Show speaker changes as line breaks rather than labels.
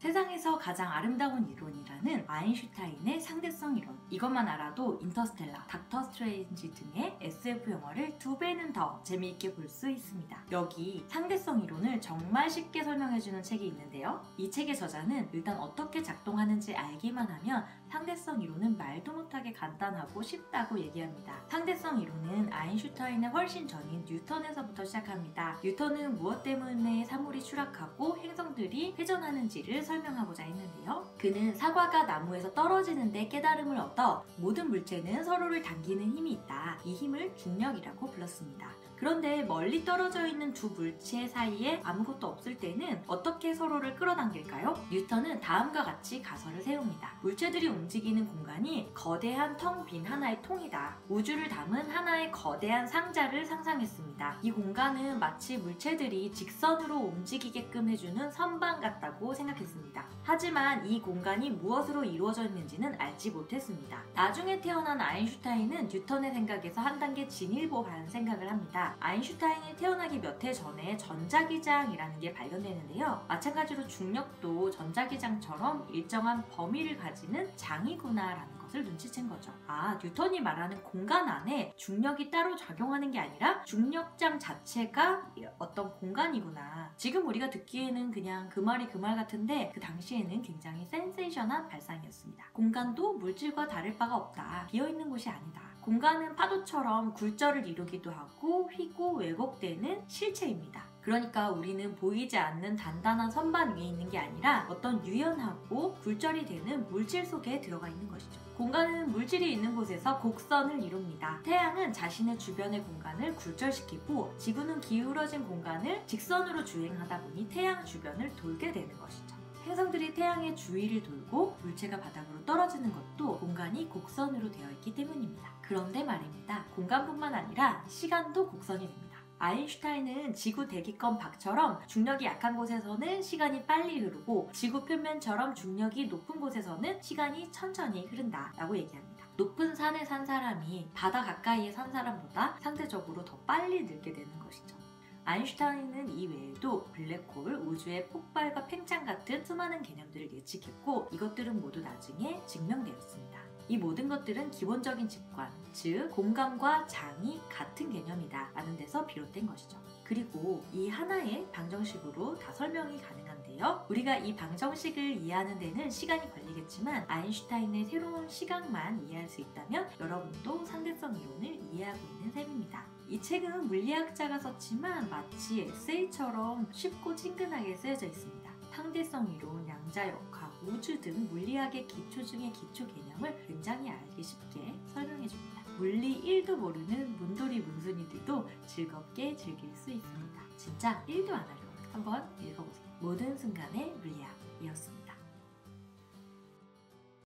세상에서 가장 아름다운 이론이라는 아인슈타인의 상대성 이론. 이것만 알아도 인터스텔라, 닥터 스트레인지 등의 SF 영화를 두 배는 더 재미있게 볼 수 있습니다. 여기 상대성 이론을 정말 쉽게 설명해주는 책이 있는데요. 이 책의 저자는 일단 어떻게 작동하는지 알기만 하면 상대성 이론은 말도 못하게 간단하고 쉽다고 얘기합니다. 상대성 이론은 아인슈타인의 훨씬 전인 뉴턴에서부터 시작합니다. 뉴턴은 무엇 때문에 사물이 추락하고 행성들이 회전하는지를 설명하고자 했는데요. 그는 사과가 나무에서 떨어지는데 깨달음을 얻어 모든 물체는 서로를 당기는 힘이 있다. 이 힘을 중력이라고 불렀습니다. 그런데 멀리 떨어져 있는 두 물체 사이에 아무것도 없을 때는 어떻게 서로를 끌어당길까요? 뉴턴은 다음과 같이 가설을 세웁니다. 물체들이 움직이는 공간이 거대한 텅 빈 하나의 통이다. 우주를 담은 하나의 거대한 상자를 상상했습니다. 이 공간은 마치 물체들이 직선으로 움직이게끔 해주는 선반 같다고 생각했습니다. 하지만 이 공간 이 무엇으로 이루어져 있는지는 알지 못했습니다. 나중에 태어난 아인슈타인은 뉴턴의 생각에서 한 단계 진일보한 생각을 합니다. 아인슈타인이 태어나기 몇 해 전에 전자기장이라는 게 발견되는데요. 마찬가지로 중력도 전자기장처럼 일정한 범위를 가지는 장이구나라는 것을 눈치챈 거죠. 아, 뉴턴이 말하는 공간 안에 중력이 따로 작용하는 게 아니라 중력장 자체가 어떤 공간이구나. 지금 우리가 듣기에는 그냥 그 말이 그 말 같은데 그 당시에는 굉장히 센세이션한 발상이었습니다. 공간도 물질과 다를 바가 없다. 비어있는 곳이 아니다. 공간은 파도처럼 굴절을 이루기도 하고 휘고 왜곡되는 실체입니다. 그러니까 우리는 보이지 않는 단단한 선반 위에 있는 게 아니라 어떤 유연하고 굴절이 되는 물질 속에 들어가 있는 것이죠. 공간은 물질이 있는 곳에서 곡선을 이룹니다. 태양은 자신의 주변의 공간을 굴절시키고 지구는 기울어진 공간을 직선으로 주행하다 보니 태양 주변을 돌게 되는 것이죠. 행성들이 태양의 주위를 돌고 물체가 바닥으로 떨어지는 것도 공간이 곡선으로 되어 있기 때문입니다. 그런데 말입니다. 공간뿐만 아니라 시간도 곡선이 됩니다. 아인슈타인은 지구 대기권 밖처럼 중력이 약한 곳에서는 시간이 빨리 흐르고 지구 표면처럼 중력이 높은 곳에서는 시간이 천천히 흐른다 라고 얘기합니다. 높은 산에 산 사람이 바다 가까이에 산 사람보다 상대적으로 더 빨리 늙게 되는 것이죠. 아인슈타인은 이 외에도 블랙홀, 우주의 폭발과 팽창 같은 수많은 개념들을 예측했고 이것들은 모두 나중에 증명되었습니다. 이 모든 것들은 기본적인 직관, 즉 공간과 장이 같은 개념이다 라는 데서 비롯된 것이죠. 그리고 이 하나의 방정식으로 다 설명이 가능한데요. 우리가 이 방정식을 이해하는 데는 시간이 걸리겠지만 아인슈타인의 새로운 시각만 이해할 수 있다면 여러분도 상대성 이론을 이해하고 있는 셈입니다. 이 책은 물리학자가 썼지만 마치 에세이처럼 쉽고 친근하게 쓰여져 있습니다. 상대성 이론, 양자역학, 우주 등 물리학의 기초 중의 기초 개념을 굉장히 알기 쉽게 설명해줍니다. 물리 1도 모르는 문돌이 문순이들도 즐겁게 즐길 수 있습니다. 진짜 1도 안 하려고 한번 읽어보세요. 모든 순간의 물리학이었습니다.